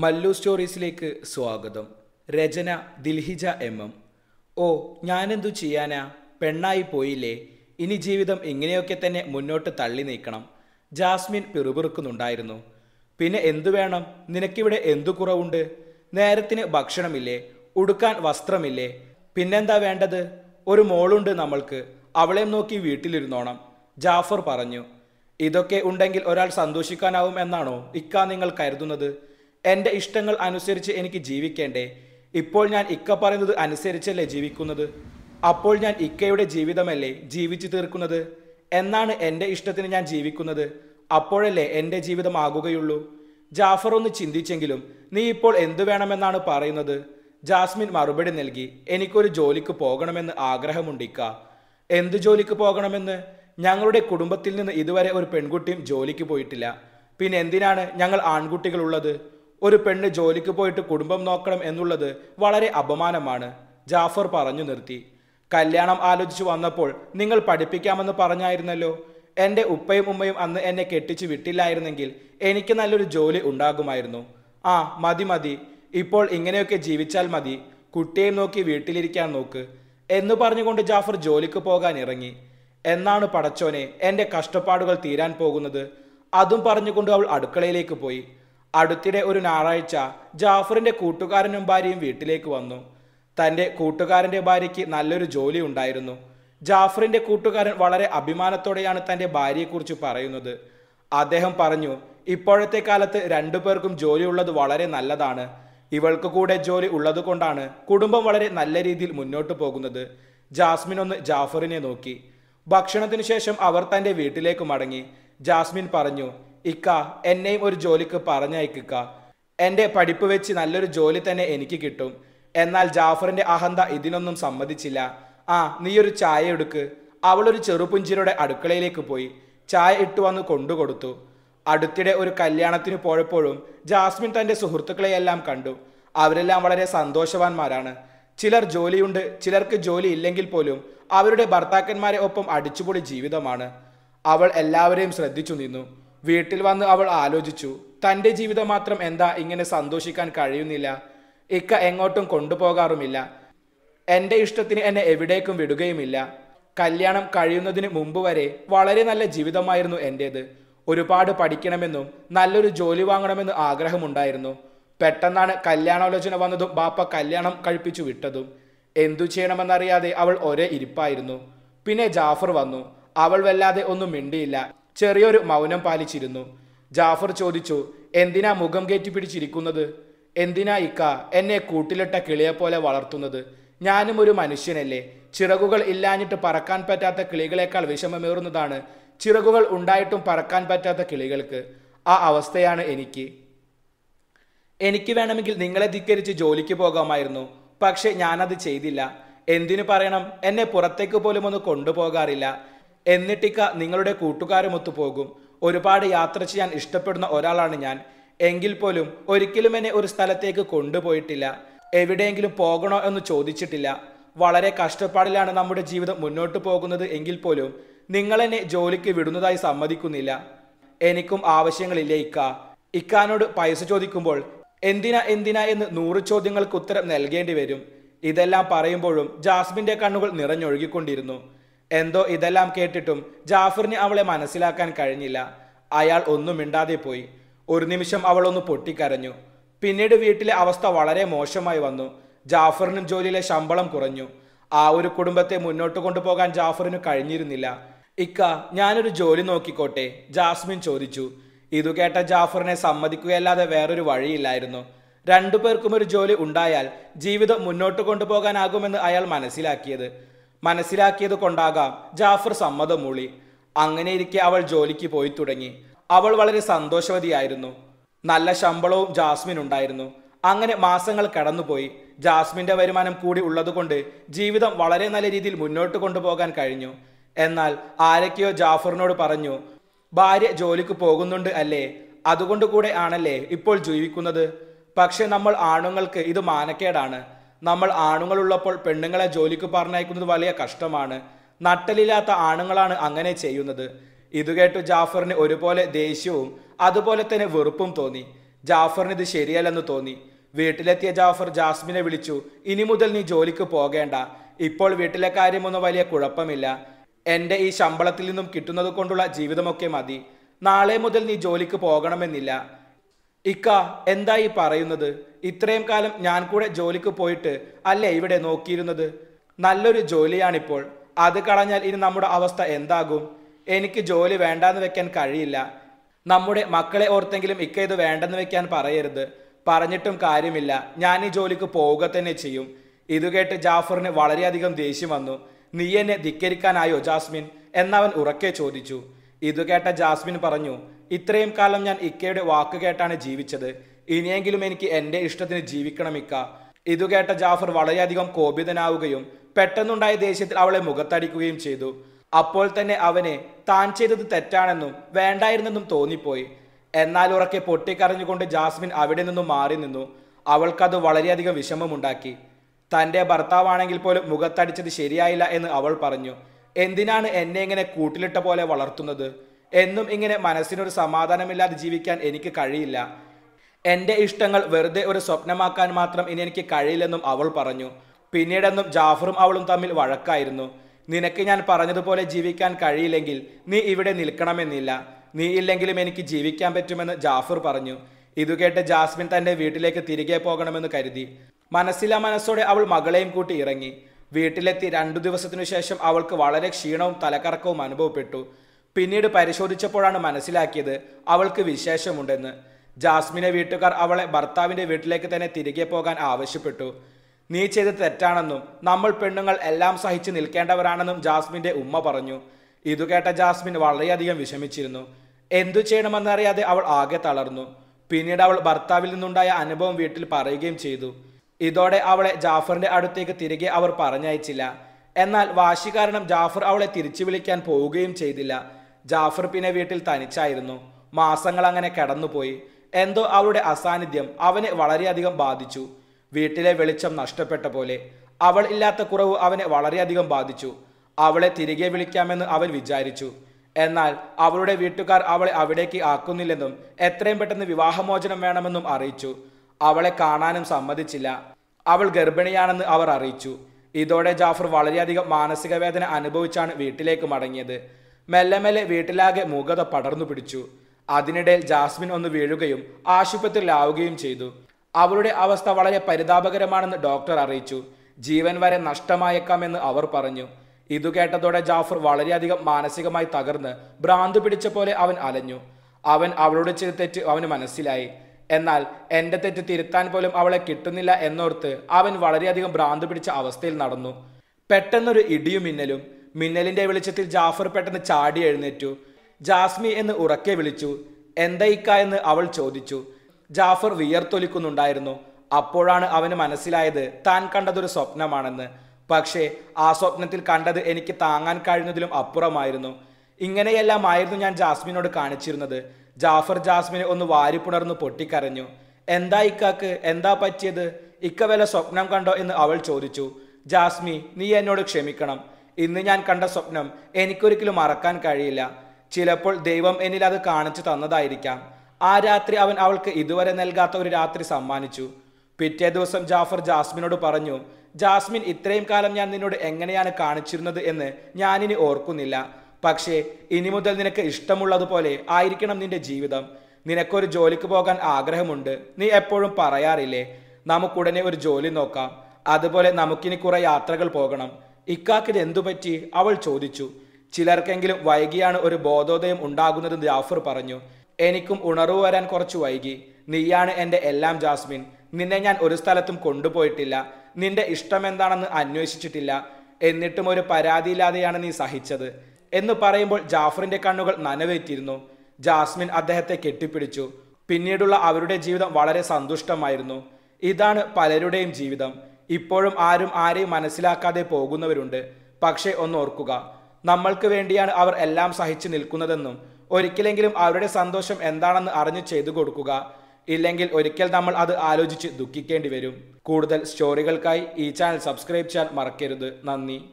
മല്ലു സ്റ്റോറീസിലേക്ക് സ്വാഗതം. Rachana Dilhija M M. ഓ ഞാനെന്തു ചെയ്യാനാ? പെണ്ണായി പോയില്ലേ? ഇനി ജീവിതം ഇങ്ങനെയൊക്കെ തന്നെ മുന്നോട്ട് തള്ളി നീക്കണം. ജാസ്മിൻ പിറുപിറുക്കുന്നുണ്ടായിരുന്നു. പിന്നെ എന്തു വേണം? നിനക്കിവിടെ എന്തു കുറവുണ്ട്? നേരത്തിന് ഭക്ഷണമില്ലേ? ഉടുക്കാൻ വസ്ത്രമില്ലേ? പിന്നെന്താ വേണ്ടത്? ഒരു മോളുണ്ട് നമ്മൾക്ക്. അവളെ നോക്കി വീട്ടിലിരുന്നോണം. ജാഫർ പറഞ്ഞു. ഇതൊക്കെ ഉണ്ടെങ്കിൽ ഒരാൾ സന്തോഷിക്കാനാവും എന്നാണോ ഇക്ക നിങ്ങൾ കരുതുന്നത്? എന്റെ ഇഷ്ടങ്ങൾ അനുസരിച്ച് എനിക്ക് ജീവിക്കേണ്ടേ? ഇപ്പോൾ ഞാൻ ഇക്ക പറയുന്നത് അനുസരിച്ചല്ലേ ജീവിക്കുന്നത്? അപ്പോൾ ഞാൻ ഇക്കയുടെ ജീവിതമല്ലേ ജീവിച്ചു തീർക്കുന്നത്? എന്നാണ് എന്റെ ഇഷ്ടത്തിന് ഞാൻ ജീവിക്കുന്നത്. അപ്പോഴല്ലേ എന്റെ ജീവിതം ആകുകയുള്ളൂ. ജാഫർ ഒന്ന് ചിന്തിച്ചെങ്കിലും നീ ഇപ്പോൾ എന്തു വേണമെന്നാണ് പറയുന്നത്? ജാസ്മിൻ മറുപടി നൽകി എനിക്കൊരു ജോലിക്ക് പോകണമെന്ന് ആഗ്രഹമുണ്ടിക്ക എന്ത് ജോലിക്ക് പോകണമെന്ന്? ഞങ്ങളുടെ കുടുംബത്തിൽ നിന്ന് ഇതുവരെ ഒരു പെൺകുട്ടിയും ജോലിക്ക് പോയിട്ടില്ല. പിന്നെ എന്തിനാണ് ഞങ്ങൾ ആൺകുട്ടികൾ ഉള്ളത് ഒരു പെണ്ണ് ജോലിക്ക് പോയിട്ട് കുടുംബം നോക്കണം എന്നുള്ളത് വളരെ അപമാനമാണ്. ജാഫർ പറഞ്ഞു നിർത്തി. കല്യാണം ആലോചിച്ചു വന്നപ്പോൾ നിങ്ങൾ പഠിപ്പിക്കാമെന്ന് പറഞ്ഞായിരുന്നല്ലോ. എന്റെ ഉപ്പയും ഉമ്മയും അന്ന് എന്നെ കെട്ടിച്ചു വിട്ടില്ലായിരുന്നെങ്കിൽ എനിക്ക് നല്ലൊരു ജോലി ഉണ്ടാകുമായിരുന്നു. ആ മതി മതി. ഇപ്പോൾ ഇങ്ങനെയൊക്കെ ജീവിച്ചാൽ മതി. കുട്ടിയെ നോക്കി വീട്ടിലിരിക്കാൻ നോക്ക്. എന്ന് പറഞ്ഞുകൊണ്ട് ജാഫർ ജോലിക്ക് പോകാൻ ഇറങ്ങി. എന്നാണ് പടച്ചോനെ എന്റെ കഷ്ടപ്പാടുകൾ തീരാൻ പോകുന്നത്. അതും പറഞ്ഞുകൊണ്ട് അവൾ അടുക്കളയിലേക്ക് പോയി. അടുത്തിടെ ഒരു ഞായറാഴ്ച ജാഫറിന്റെ കൂട്ടുകാരനും ഭാര്യയും വീട്ടിലേക്ക് വന്നു. തന്റെ കൂട്ടുകാരന്റെ ഭാര്യയ്ക്ക് നല്ലൊരു ജോലി ഉണ്ടായിരുന്നു. ജാഫറിന്റെ കൂട്ടുകാരൻ വളരെ അഭിമാനത്തോടെയാണ് തന്റെ ഭാര്യയെക്കുറിച്ച് പറയുന്നത്. അദ്ദേഹം പറഞ്ഞു ഇപ്പോഴത്തെ കാലത്ത് രണ്ടു പേർക്കും ജോലി ജോലിയുള്ളത് വളരെ നല്ലതാണ്. ഇവൾക്ക് കൂടെ ജോലി ഉള്ളതുകൊണ്ടാണ് കുടുംബം വളരെ നല്ല രീതിയിൽ മുന്നോട്ട് പോകുന്നത്. ജാസ്മിൻ ഒന്ന് ജാഫറിനെ നോക്കി. ഭക്ഷണത്തിനു ശേഷം അവർ തന്റെ വീട്ടിലേക്ക് മടങ്ങി. ജാസ്മിൻ പറഞ്ഞു ഇക്ക എന്നെയും ഒരു ജോലിക്ക് പറഞ്ഞയക്കുക. എന്റെ പഠിപ്പ് വെച്ച് നല്ലൊരു ജോലി തന്നെ എനിക്ക് കിട്ടും. എന്നാൽ ജാഫറിന്റെ അഹന്ത ഇതിനൊന്നും സമ്മതിച്ചില്ല. ആ നീയൊരു ചായ എടുക്ക്. അവളൊരു ചെറുപുഞ്ചിരിയുടെ അടുക്കളയിലേക്ക് പോയി. ചായ ഇട്ടു വന്ന് കൊണ്ടുകൊടുത്തു. അടുത്തിടെ ഒരു കല്യാണത്തിന് പോയപ്പോഴും ജാസ്മിൻ തന്റെ സുഹൃത്തുക്കളെയെല്ലാം കണ്ടു. അവരെല്ലാം വളരെ സന്തോഷവാന്മാരാണ്. ചിലർ ജോലിയുണ്ട് ചിലർക്ക് ജോലി ഇല്ലെങ്കിൽ പോലും അവരുടെ ഭർത്താക്കന്മാരെ ഒപ്പം അടിച്ചുപൊളി ജീവിതമാണ്. അവൾ എല്ലാവരെയും ശ്രദ്ധിച്ചു നിന്നു. വീട്ടിൽ വന്ന് അവൾ ആലോചിച്ചു തന്റെ ജീവിതം മാത്രം എന്താ ഇങ്ങനെ സന്തോഷിക്കാൻ കഴിയുന്നില്ല? ഇക്ക എങ്ങോട്ടും കൊണ്ടുപോകാറുമില്ല. എന്റെ ഇഷ്ടത്തിന് എന്നെ എവിടേക്കും വിടുകയുമില്ല. കല്യാണം കഴിയുന്നതിന് മുമ്പ് വരെ വളരെ നല്ല ജീവിതമായിരുന്നു എന്റേത്. ഒരുപാട് പഠിക്കണമെന്നും നല്ലൊരു ജോലി വാങ്ങണമെന്നും ആഗ്രഹമുണ്ടായിരുന്നു. പെട്ടെന്നാണ് കല്യാണാലോചന വന്നതും ബാപ്പ കല്യാണം കഴിപ്പിച്ചു വിട്ടതും. എന്തു ചെയ്യണമെന്നറിയാതെ അവൾ ഒരേ ഇരിപ്പായിരുന്നു. പിന്നെ ജാഫർ വന്നു. അവൾ വല്ലാതെ ഒന്നും മിണ്ടിയില്ല. ചെറിയൊരു മൗനം പാലിച്ചിരുന്നു. ജാഫർ ചോദിച്ചു എന്തിനാ മുഖം കയറ്റി പിടിച്ചിരിക്കുന്നത്? എന്തിനാ ഇക്ക എന്നെ കൂട്ടിലിട്ട കിളിയെ പോലെ വളർത്തുന്നത്? ഞാനും ഒരു മനുഷ്യനല്ലേ. ചിറകുകൾ ഇല്ലാഞ്ഞിട്ട് പറക്കാൻ പറ്റാത്ത കിളികളെക്കാൾ വിഷമമേറുന്നതാണ്. ചിറകുകൾ ഉണ്ടായിട്ടും പറക്കാൻ പറ്റാത്ത കിളികൾക്ക്. ആ അവസ്ഥയാണ് എനിക്ക്. എനിക്ക് വേണമെങ്കിൽ നിങ്ങളെ ധിക്കരിച്ച് ജോലിക്ക് പോകാമായിരുന്നു. പക്ഷെ ഞാനത് ചെയ്തില്ല. എന്തിനു പറയണം? എന്നെ പുറത്തേക്ക് പോലും ഒന്ന് കൊണ്ടുപോകാറില്ല. എന്നിട്ടിക്ക നിങ്ങളുടെ കൂട്ടുകാരുമൊത്തു പോകും. ഒരുപാട് യാത്ര ചെയ്യാൻ ഇഷ്ടപ്പെടുന്ന ഒരാളാണ് ഞാൻ. എങ്കിൽ പോലും ഒരിക്കലും എന്നെ ഒരു സ്ഥലത്തേക്ക് കൊണ്ടുപോയിട്ടില്ല. എവിടെയെങ്കിലും പോകണോ എന്ന് ചോദിച്ചിട്ടില്ല. വളരെ കഷ്ടപ്പാടിലാണ് നമ്മുടെ ജീവിതം മുന്നോട്ട് പോകുന്നത് എങ്കിൽ പോലും നിങ്ങൾ എന്നെ ജോലിക്ക് വിടുന്നതായി സമ്മതിക്കുന്നില്ല. എനിക്കും ആവശ്യങ്ങളില്ല ഇക്ക. ഇക്കാനോട് പൈസ ചോദിക്കുമ്പോൾ എന്തിനാ എന്തിനാ എന്ന് നൂറ് ചോദ്യങ്ങൾക്ക് ഉത്തരം നൽകേണ്ടി വരും. ഇതെല്ലാം പറയുമ്പോഴും ജാസ്മിന്റെ കണ്ണുകൾ നിറഞ്ഞൊഴുകിക്കൊണ്ടിരുന്നു. എന്തോ ഇതെല്ലാം കേട്ടിട്ടും ജാഫറിന് അവളെ മനസ്സിലാക്കാൻ കഴിഞ്ഞില്ല. അയാൾ ഒന്നും മിണ്ടാതെ പോയി. ഒരു നിമിഷം അവൾ ഒന്ന് പൊട്ടിക്കരഞ്ഞു. പിന്നീട് വീട്ടിലെ അവസ്ഥ വളരെ മോശമായി വന്നു. ജാഫറിനും ജോലിയിലെ ശമ്പളം കുറഞ്ഞു. ആ ഒരു കുടുംബത്തെ മുന്നോട്ട് കൊണ്ടുപോകാൻ ജാഫറിന് കഴിഞ്ഞിരുന്നില്ല. ഇക്ക ഞാനൊരു ജോലി നോക്കിക്കോട്ടെ ജാസ്മിൻ ചോദിച്ചു. ഇതു കേട്ട ജാഫറിനെ സമ്മതിക്കുകയല്ലാതെ വേറൊരു വഴിയില്ലായിരുന്നു. രണ്ടുപേർക്കും ഒരു ജോലി ഉണ്ടായാൽ ജീവിതം മുന്നോട്ട് കൊണ്ടുപോകാനാകുമെന്ന് അയാൾ മനസ്സിലാക്കിയത്. മനസ്സിലാക്കിയത് കൊണ്ടാകാം ജാഫർ സമ്മതം മൂളി അങ്ങനെയിരിക്കെ അവൾ ജോലിക്ക് പോയി തുടങ്ങി. അവൾ വളരെ സന്തോഷവതിയായിരുന്നു. നല്ല ശമ്പളവും ജാസ്മിൻ ഉണ്ടായിരുന്നു. അങ്ങനെ മാസങ്ങൾ കടന്നുപോയി. ജാസ്മിന്റെ വരുമാനം കൂടി ഉള്ളതുകൊണ്ട് ജീവിതം വളരെ നല്ല രീതിയിൽ മുന്നോട്ട് കൊണ്ടുപോകാൻ കഴിഞ്ഞു. എന്നാൽ ആരൊക്കെയോ ജാഫറിനോട് പറഞ്ഞു ഭാര്യ ജോലിക്ക് പോകുന്നുണ്ട് അല്ലേ? അതുകൊണ്ട് കൂടെ ആണല്ലേ ഇപ്പോൾ ജീവിക്കുന്നത്? പക്ഷെ നമ്മൾ ആണുങ്ങൾക്ക് ഇത് മാനക്കേടാണ്. നമ്മൾ ആണുങ്ങളുള്ളപ്പോൾ പെണ്ണുങ്ങളെ ജോലിക്ക് പറഞ്ഞയക്കുന്നത് വലിയ കഷ്ടമാണ്. നട്ടലില്ലാത്ത ആണുങ്ങളാണ് അങ്ങനെ ചെയ്യുന്നത്. ഇത് കേട്ടു ജാഫറിന് ഒരുപോലെ ദേഷ്യവും അതുപോലെ തന്നെ വെറുപ്പും തോന്നി. ജാഫറിന് ഇത് ശരിയല്ലെന്ന് തോന്നി. വീട്ടിലെത്തിയ ജാഫർ ജാസ്മിനെ വിളിച്ചു ഇനി മുതൽ നീ ജോലിക്ക് പോകേണ്ട. ഇപ്പോൾ വീട്ടിലെ കാര്യമൊന്നും വലിയ കുഴപ്പമില്ല. എന്റെ ഈ ശമ്പളത്തിൽ നിന്നും കിട്ടുന്നത് കൊണ്ടുള്ള ജീവിതമൊക്കെ മതി. നാളെ മുതൽ നീ ജോലിക്ക് പോകണമെന്നില്ല. ഇക്ക എന്തായി പറയുന്നത്? ഇത്രയും കാലം ഞാൻ കൂടെ ജോലിക്ക് പോയിട്ട് അല്ലേ ഇവിടെ നോക്കിയിരുന്നത്? നല്ലൊരു ജോലിയാണിപ്പോൾ. അത് കളഞ്ഞാൽ ഇനി നമ്മുടെ അവസ്ഥ എന്താകും? എനിക്ക് ജോലി വേണ്ടാന്ന് വെക്കാൻ കഴിയില്ല. നമ്മുടെ മക്കളെ ഓർത്തെങ്കിലും ഇക്ക ഇത് വേണ്ടെന്ന് വെക്കാൻ പറയരുത്. പറഞ്ഞിട്ടും കാര്യമില്ല. ഞാൻ ഈ ജോലിക്ക് പോവുക തന്നെ ചെയ്യും. ഇത് കേട്ട് ജാഫറിന് വളരെയധികം ദേഷ്യം വന്നു. നീ എന്നെ ധിക്കരിക്കാനായോ ജാസ്മിൻ? എന്നവൻ ഉറക്കെ ചോദിച്ചു. ഇത് കേട്ട ജാസ്മിൻ പറഞ്ഞു ഇത്രയും കാലം ഞാൻ ഇക്കയുടെ വാക്ക് കേട്ടാണ് ജീവിച്ചത്. ഇനിയെങ്കിലും എനിക്ക് എന്റെ ഇഷ്ടത്തിന് ജീവിക്കണമിക്ക ഇതു കേട്ട ജാഫർ വളരെയധികം കോപിതനാവുകയും പെട്ടെന്നുണ്ടായ ദേഷ്യത്തിൽ അവളെ മുഖത്തടിക്കുകയും ചെയ്തു. അപ്പോൾ തന്നെ അവനെ താൻ ചെയ്തത് തെറ്റാണെന്നും വേണ്ടായിരുന്നെന്നും തോന്നിപ്പോയി. എന്നാൽ ഉറക്കെ പൊട്ടിക്കരഞ്ഞുകൊണ്ട് ജാസ്മിൻ അവിടെ നിന്നും മാറി നിന്നു. അവൾക്കത് വളരെയധികം വിഷമമുണ്ടാക്കി. തന്റെ ഭർത്താവാണെങ്കിൽ പോലും മുഖത്തടിച്ചത് ശരിയായില്ല എന്ന് അവൾ പറഞ്ഞു. എന്തിനാണ് എന്നെ ഇങ്ങനെ കൂട്ടിലിട്ട പോലെ വളർത്തുന്നത്? എന്നും ഇങ്ങനെ മനസ്സിനൊരു സമാധാനമില്ലാതെ ജീവിക്കാൻ എനിക്ക് കഴിയില്ല. എന്റെ ഇഷ്ടങ്ങൾ വെറുതെ ഒരു സ്വപ്നമാക്കാൻ മാത്രം ഇനി എനിക്ക് കഴിയില്ലെന്നും അവൾ പറഞ്ഞു. പിന്നീടെന്നും ജാഫറും അവളും തമ്മിൽ വഴക്കായിരുന്നു. നിനക്ക് ഞാൻ പറഞ്ഞതുപോലെ ജീവിക്കാൻ കഴിയില്ലെങ്കിൽ നീ ഇവിടെ നിൽക്കണമെന്നില്ല. നീ ഇല്ലെങ്കിലും എനിക്ക് ജീവിക്കാൻ പറ്റുമെന്ന് ജാഫർ പറഞ്ഞു. ഇതു കേട്ട് ജാസ്മിൻ തന്റെ വീട്ടിലേക്ക് തിരികെ പോകണമെന്ന് കരുതി. മനസ്സില മനസ്സോടെ അവൾ മകളെയും കൂട്ടി ഇറങ്ങി. വീട്ടിലെത്തി രണ്ടു ദിവസത്തിനു ശേഷം അവൾക്ക് വളരെ ക്ഷീണവും തലകറക്കവും അനുഭവപ്പെട്ടു. പിന്നീട് പരിശോധിച്ചപ്പോഴാണ് മനസ്സിലാക്കിയത് അവൾക്ക് വിശേഷമുണ്ടെന്ന്. ജാസ്മിനെ വീട്ടുകാർ അവളെ ഭർത്താവിന്റെ വീട്ടിലേക്ക് തന്നെ തിരികെ പോകാൻ ആവശ്യപ്പെട്ടു. നീ ചെയ്തത് തെറ്റാണെന്നും നമ്മൾ പെണ്ണുങ്ങൾ എല്ലാം സഹിച്ച് നിൽക്കേണ്ടവരാണെന്നും ജാസ്മിന്റെ ഉമ്മ പറഞ്ഞു. ഇതു കേട്ട ജാസ്മിൻ വളരെയധികം വിഷമിച്ചിരുന്നു. എന്തു ചെയ്യണമെന്നറിയാതെ അവൾ ആകെ തളർന്നു. പിന്നീട് അവൾ ഭർത്താവിൽ നിന്നുണ്ടായ അനുഭവം വീട്ടിൽ പറയുകയും ചെയ്തു. ഇതോടെ അവളെ ജാഫറിന്റെ അടുത്തേക്ക് തിരികെ അവർ പറഞ്ഞയച്ചില്ല. എന്നാൽ വാശി കാരണം ജാഫർ അവളെ തിരിച്ചു വിളിക്കാൻ പോവുകയും ചെയ്തില്ല. ജാഫർ പിന്നെ വീട്ടിൽ തനിച്ചായിരുന്നു. മാസങ്ങൾ അങ്ങനെ കടന്നുപോയി. എന്തോ അവളുടെ അസാന്നിധ്യം അവനെ വളരെയധികം ബാധിച്ചു. വീട്ടിലെ വെളിച്ചം നഷ്ടപ്പെട്ട പോലെ. അവൾ ഇല്ലാത്ത കുറവ് അവനെ വളരെയധികം ബാധിച്ചു. അവളെ തിരികെ വിളിക്കാമെന്ന് അവൻ വിചാരിച്ചു. എന്നാൽ അവളുടെ വീട്ടുകാർ അവളെ അവിടേക്ക് ആക്കുന്നില്ലെന്നും എത്രയും പെട്ടെന്ന് വിവാഹമോചനം വേണമെന്നും അറിയിച്ചു. അവളെ കാണാനും സമ്മതിച്ചില്ല. അവൾ ഗർഭിണിയാണെന്ന് അവർ അറിയിച്ചു. ഇതോടെ ജാഫർ വളരെയധികം മാനസിക വേദന അനുഭവിച്ചാണ് വീട്ടിലേക്ക് മടങ്ങിയത്. മെല്ലെ മെല്ലെ വീട്ടിലാകെ മൂകത പടർന്നു പിടിച്ചു. അതിനിടയിൽ ജാസ്മിൻ ഒന്ന് വീഴുകയും ആശുപത്രിയിലാവുകയും ചെയ്തു. അവളുടെ അവസ്ഥ വളരെ പരിതാപകരമാണെന്ന് ഡോക്ടർ അറിയിച്ചു. ജീവൻ വരെ നഷ്ടമായേക്കാമെന്ന് അവർ പറഞ്ഞു. ഇതു കേട്ടതോടെ ജാഫർ വളരെയധികം മാനസികമായി തകർന്ന് ഭ്രാന്ത് പിടിച്ച പോലെ അവൻ അലഞ്ഞു. അവൻ അവളുടെ ചെയ്ത തെറ്റ് അവന് മനസ്സിലായി. എന്നാൽ എന്റെ തെറ്റ് തിരുത്താൻ പോലും അവളെ കിട്ടുന്നില്ല എന്നോർത്ത് അവൻ വളരെയധികം ഭ്രാന്ത് പിടിച്ച അവസ്ഥയിൽ നടന്നു. പെട്ടെന്നൊരു ഇടിയും മിന്നലും മിന്നലിന്റെ വെളിച്ചത്തിൽ ജാഫർ പെട്ടെന്ന് ചാടി എഴുന്നേറ്റു. ജാസ്മി എന്ന് ഉറക്കെ വിളിച്ചു എന്തയിക്ക? എന്ന് അവൾ ചോദിച്ചു. ജാഫർ വിയർത്തൊലിക്കുന്നുണ്ടായിരുന്നു. അപ്പോഴാണ് അവന് മനസ്സിലായത് താൻ കണ്ടതൊരു സ്വപ്നമാണെന്ന്. പക്ഷേ ആ സ്വപ്നത്തിൽ കണ്ടത് എനിക്ക് താങ്ങാൻ കഴിയുന്നതിലും അപ്പുറമായിരുന്നു. ഇങ്ങനെയെല്ലാം ആയിരുന്നു ഞാൻ ജാസ്മിനോട് കാണിച്ചിരുന്നത്. ജാഫർ ജാസ്മിനെ ഒന്ന് വാരിപ്പുണർന്ന് പൊട്ടിക്കരഞ്ഞു. എന്താ ഇക്കാക്ക്? എന്താ പറ്റിയത്? ഇക്ക വല്ല സ്വപ്നം കണ്ടോ? എന്ന് അവൾ ചോദിച്ചു. ജാസ്മി നീ എന്നോട് ക്ഷമിക്കണം. ഇന്ന് ഞാൻ കണ്ട സ്വപ്നം എനിക്കൊരിക്കലും മറക്കാൻ കഴിയില്ല. ചിലപ്പോൾ ദൈവം എന്നിൽ അത് കാണിച്ചു തന്നതായിരിക്കാം. ആ രാത്രി അവൻ അവൾക്ക് ഇതുവരെ നൽകാത്ത ഒരു രാത്രി സമ്മാനിച്ചു. പിറ്റേ ദിവസം ജാഫർ ജാസ്മിനോട് പറഞ്ഞു ജാസ്മിൻ ഇത്രയും കാലം ഞാൻ നിന്നോട് എങ്ങനെയാണ് കാണിച്ചിരുന്നത് എന്ന് ഞാനിനി ഓർക്കുന്നില്ല. പക്ഷേ ഇനി മുതൽ നിനക്ക് ഇഷ്ടമുള്ളതുപോലെ ആയിരിക്കണം നിന്റെ ജീവിതം. നിനക്കൊരു ജോലിക്ക് പോകാൻ ആഗ്രഹമുണ്ട്. നീ എപ്പോഴും പറയാറില്ലേ നമുക്കുടനെ ഒരു ജോലി നോക്കാം. അതുപോലെ നമുക്കിനി കുറെ യാത്രകൾ പോകണം. ഇക്കാക്കിത് എന്തു പറ്റി അവൾ ചോദിച്ചു. ചിലർക്കെങ്കിലും വൈകിയാണ് ഒരു ബോധോദയം ഉണ്ടാകുന്നത് ജാഫർ പറഞ്ഞു. എനിക്കും ഉണർവ് വരാൻ കുറച്ച് വൈകി. നീയാണ് എന്റെ എല്ലാം ജാസ്മിൻ. നിന്നെ ഞാൻ ഒരു സ്ഥലത്തും കൊണ്ടുപോയിട്ടില്ല. നിന്റെ ഇഷ്ടം എന്താണെന്ന് അന്വേഷിച്ചിട്ടില്ല. എന്നിട്ടും ഒരു പരാതിയില്ലാതെയാണ് നീ സഹിച്ചത്. എന്ന് പറയുമ്പോൾ ജാഫറിന്റെ കണ്ണുകൾ നനവേറ്റിരുന്നു. ജാസ്മിൻ അദ്ദേഹത്തെ കെട്ടിപ്പിടിച്ചു. പിന്നീടുള്ള അവരുടെ ജീവിതം വളരെ സന്തുഷ്ടമായിരുന്നു. ഇതാണ് പലരുടെയും ജീവിതം. ഇപ്പോഴും ആരും ആരെയും മനസ്സിലാക്കാതെ പോകുന്നവരുണ്ട്. പക്ഷേ ഒന്ന് ഓർക്കുക. നമ്മൾക്ക് വേണ്ടിയാണ് അവർ എല്ലാം സഹിച്ചു നിൽക്കുന്നതെന്നും ഒരിക്കലെങ്കിലും അവരുടെ സന്തോഷം എന്താണെന്ന് അറിഞ്ഞു ചെയ്തു കൊടുക്കുക. ഇല്ലെങ്കിൽ ഒരിക്കൽ നമ്മൾ അത് ആലോചിച്ച് ദുഃഖിക്കേണ്ടി വരും. കൂടുതൽ സ്റ്റോറികൾക്കായി ഈ ചാനൽ സബ്സ്ക്രൈബ് ചെയ്യാൻ മറക്കരുത്. നന്ദി.